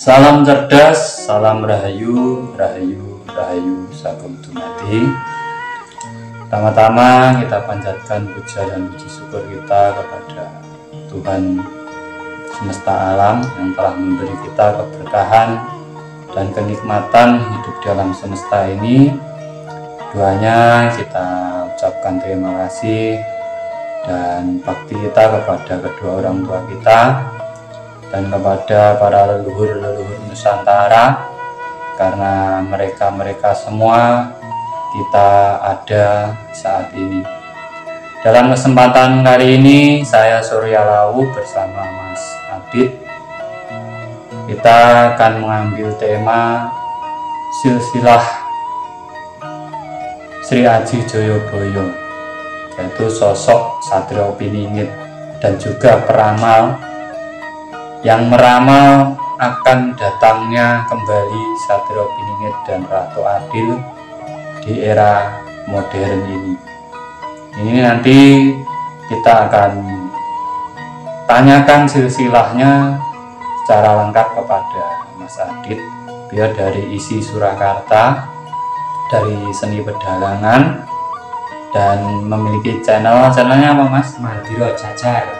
Salam cerdas, salam rahayu, rahayu, rahayu, sakum dumati. Pertama-tama kita panjatkan puja dan puji syukur kita kepada Tuhan semesta alam yang telah memberi kita keberkahan dan kenikmatan hidup dalam semesta ini. Doanya kita ucapkan terima kasih dan bakti kita kepada kedua orang tua kita dan kepada para leluhur-leluhur Nusantara karena mereka-mereka semua kita ada saat ini. Dalam kesempatan kali ini saya Surya Lawu bersama Mas Adit kita akan mengambil tema silsilah Sri Aji Joyoboyo yaitu sosok Satrio Piningit dan juga peramal yang meramal akan datangnya kembali Satrio Piningit dan Ratu Adil di era modern ini. Ini nanti kita akan tanyakan silsilahnya secara lengkap kepada Mas Adit. Biar dari isi Surakarta dari seni pedalangan dan memiliki channel. Channelnya apa Mas? Mandiro Jajar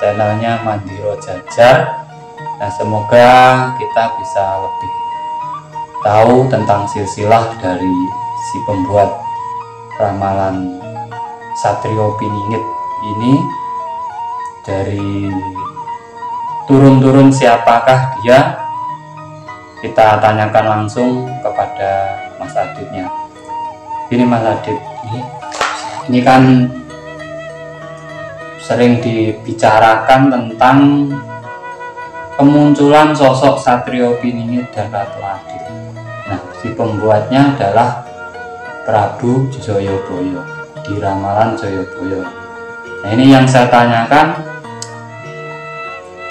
channelnya Mandiro Jajar nah semoga kita bisa lebih tahu tentang silsilah dari si pembuat ramalan Satrio Piningit ini. Dari turun-turun siapakah dia? Kita tanyakan langsung kepada Mas Aditnya. Ini Mas Adit. Ini kan sering dibicarakan tentang kemunculan sosok Satrio Piningit dan Ratu Adil. Nah, si pembuatnya adalah Prabu Joyoboyo di ramalan Joyoboyo. Nah, ini yang saya tanyakan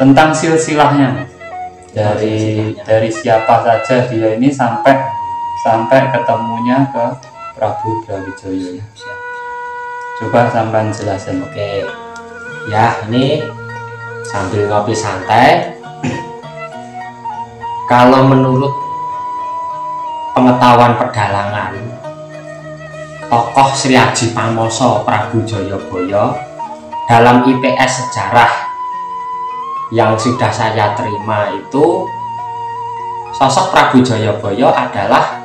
tentang silsilahnya dari dari siapa saja dia ini sampai sampai ketemunya ke Prabu Brawijaya. Coba sampai jelasin. Oke ya ini sambil ngopi santai. Kalau menurut pengetahuan pedalangan tokoh Sri Aji Pamoso Prabu Joyoboyo dalam IPS sejarah yang sudah saya terima itu sosok Prabu Joyoboyo adalah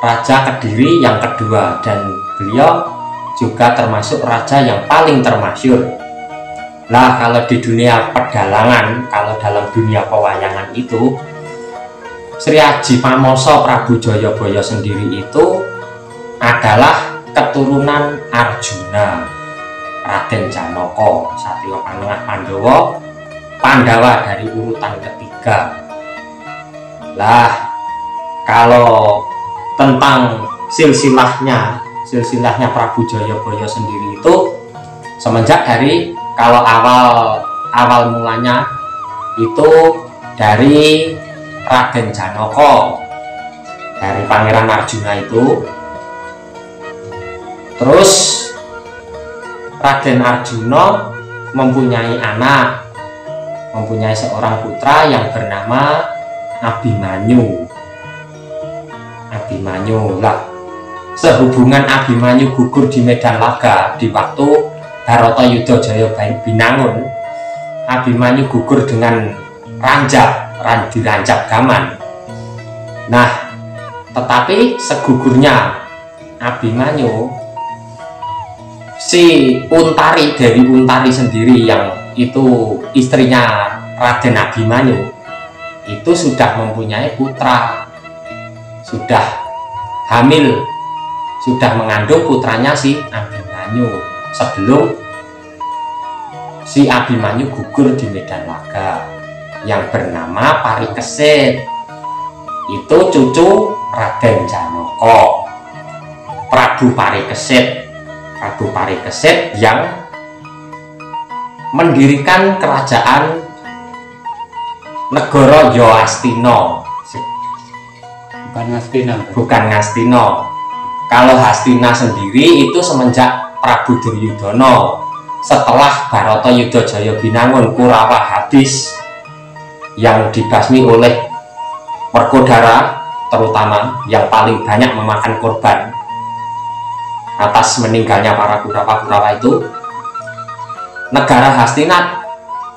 Raja Kediri yang kedua dan beliau juga termasuk raja yang paling termasyur Nah, kalau di dunia pedalangan, kalau dalam dunia pewayangan itu, Sri Aji Pamoso Prabu Joyoboyo sendiri itu adalah keturunan Arjuna, Raden Janoko, Satyo Panengah Pandowo, Pandawa dari urutan ketiga. Lah, kalau tentang silsilahnya, silsilahnya Prabu Joyoboyo sendiri itu semenjak dari kalau awal awal mulanya itu dari Raden Janoko dari Pangeran Arjuna itu. Terus Raden Arjuna mempunyai anak mempunyai seorang putra yang bernama Abimanyu. Abimanyu lah sehubungan Abimanyu gugur di medan laga di waktu Baroto Yudo Jaya Binangun Abimanyu gugur dengan ranjak ran, dirancak gaman. Nah tetapi segugurnya Abimanyu si Untari dari Untari sendiri yang itu istrinya Raden Abimanyu itu sudah mempunyai putra sudah hamil sudah mengandung putranya si Abimanyu. Sebelum si Abimanyu gugur di medan laga yang bernama Parikesit. Itu cucu Raden Janoko Prabu Parikesit. Prabu Parikesit yang mendirikan kerajaan negara Yoastino bukan Ngastina. Bukan Ngastino kalau Hastina sendiri itu semenjak Prabu Duryudono setelah Baroto Yudo Jaya Binangun Kurawa habis yang dibasmi oleh Werkodara terutama yang paling banyak memakan korban atas meninggalnya para Kurawa-Kurawa itu negara Hastinat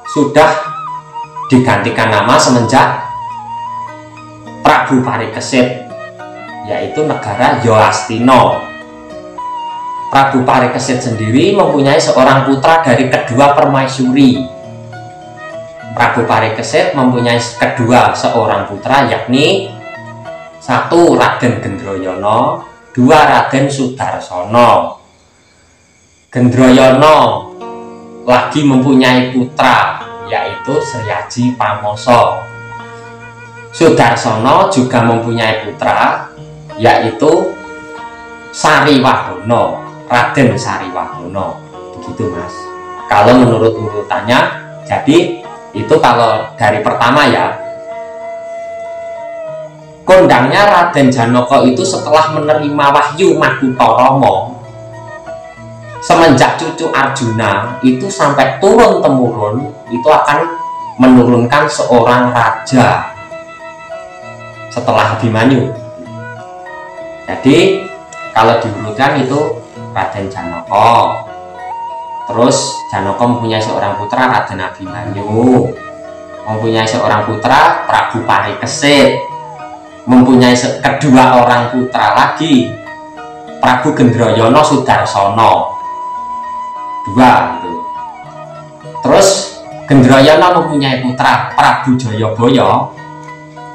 sudah digantikan nama semenjak Prabu Parikesit yaitu negara Yoastino Prabu Parikesit sendiri mempunyai seorang putra dari kedua permaisuri Prabu Parikesit mempunyai kedua seorang putra yakni satu Raden Gendroyono, dua Raden Sudarsono. Gendroyono lagi mempunyai putra yaitu Sriaji Pamoso. Sudarsono juga mempunyai putra yaitu Sariwahono, Raden Sariwahono. Begitu Mas. Kalau menurut urutannya, jadi itu kalau dari pertama ya kondangnya Raden Janoko itu setelah menerima wahyu Madutoromo semenjak cucu Arjuna itu sampai turun temurun itu akan menurunkan seorang raja setelah Abimanyu jadi kalau diurutkan itu Raden Janoko Terus Janoko mempunyai seorang putra Raden Abimanyu, mempunyai seorang putra Prabu Parikesit, mempunyai kedua orang putra lagi Prabu Gendroyono Sudarsono. Dua gitu. Terus Gendroyono mempunyai putra Prabu Joyoboyo,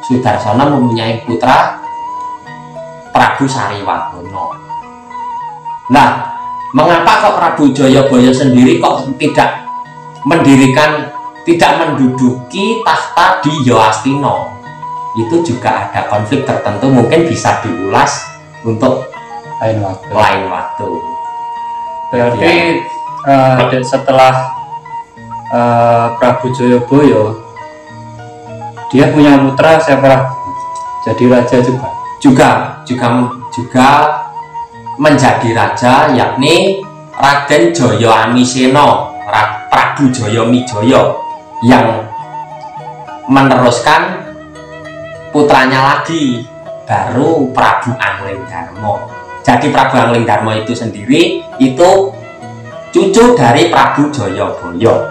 Sudarsono mempunyai putra Prabu Sariwagono. Nah, mengapa kok Prabu Joyoboyo sendiri kok tidak mendirikan tidak menduduki tahta di Yoastino? Itu juga ada konflik tertentu mungkin bisa diulas untuk lain waktu. lain waktu. Berarti uh, setelah uh, Prabu Joyoboyo dia punya putra siapa? Jadi raja juga juga juga juga menjadi raja yakni Raden Joyo Amiseno Prabu Joyo Mijoyo yang meneruskan putranya lagi baru Prabu Angling Darmo jadi Prabu Angling Darmo itu sendiri itu cucu dari Prabu Joyoboyo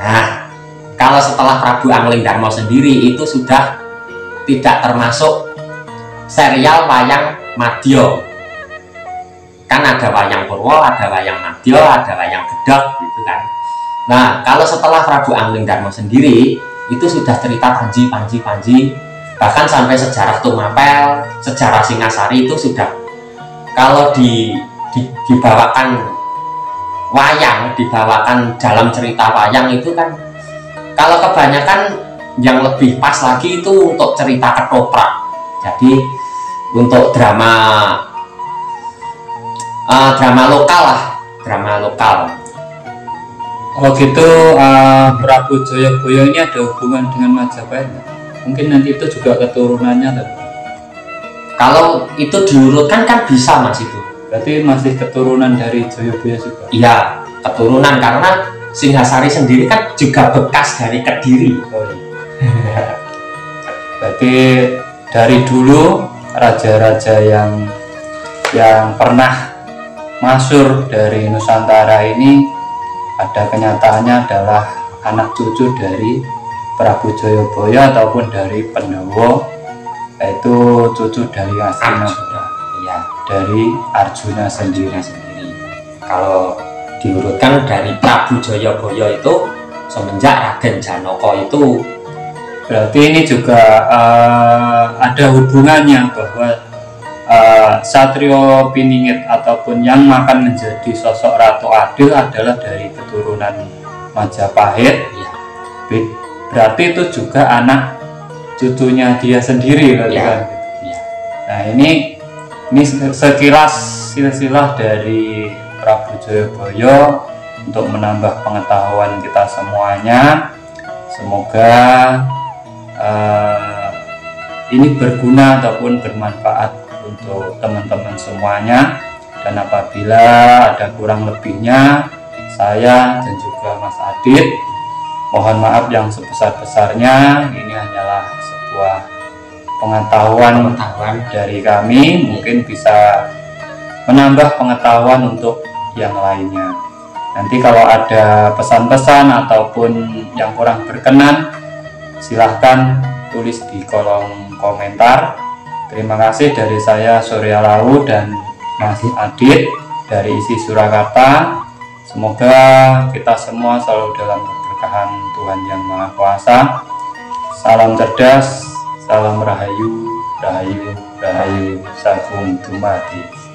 nah kalau setelah Prabu Angling Darmo sendiri itu sudah tidak termasuk serial wayang Madio kan ada wayang Purwo, ada wayang Madyo, ada wayang Gedok gitu kan. Nah, kalau setelah Prabu Angling Darmo sendiri itu sudah cerita Panji, Panji, Panji, bahkan sampai sejarah Tumapel, sejarah Singasari itu sudah kalau di, di dibawakan wayang, dibawakan dalam cerita wayang itu kan kalau kebanyakan yang lebih pas lagi itu untuk cerita ketoprak. Jadi untuk drama uh, drama lokal lah drama lokal. Oh gitu uh, Prabu Joyoboyo ini ada hubungan dengan Majapahit mungkin nanti itu juga keturunannya kan? kalau itu diurutkan kan bisa mas itu. Berarti masih keturunan dari Joyoboyo juga? Iya keturunan. Karena Singhasari sendiri kan juga bekas dari Kediri. Oh, iya. berarti dari dulu raja-raja yang yang pernah Masur dari Nusantara ini ada kenyataannya adalah anak cucu dari Prabu Joyoboyo ataupun dari Pendowo yaitu cucu dari Astina ya dari Arjuna sendiri. Sendiri kalau diurutkan dari Prabu Joyoboyo itu semenjak Raden Janoko itu berarti ini juga uh, ada hubungannya bahwa uh, Satrio Piningit ataupun yang makan menjadi sosok Ratu Adil adalah dari keturunan Majapahit ya. berarti itu juga anak cucunya dia sendiri kan ya. ya. nah ini ini sekilas silsilah dari Prabu Joyoboyo untuk menambah pengetahuan kita semuanya semoga uh, ini berguna ataupun bermanfaat untuk teman-teman semuanya. Dan apabila ada kurang lebihnya saya dan juga Mas Adit mohon maaf yang sebesar-besarnya. Ini hanyalah sebuah pengetahuan pengetahuan dari kami. Mungkin bisa menambah pengetahuan untuk yang lainnya. Nanti kalau ada pesan-pesan ataupun yang kurang berkenan silahkan tulis di kolom komentar. Terima kasih dari saya Surya Lau dan Mas Adit dari isi Surakarta. Semoga kita semua selalu dalam keberkahan Tuhan Yang Maha Kuasa. Salam cerdas salam rahayu rahayu rahayu sagung dumati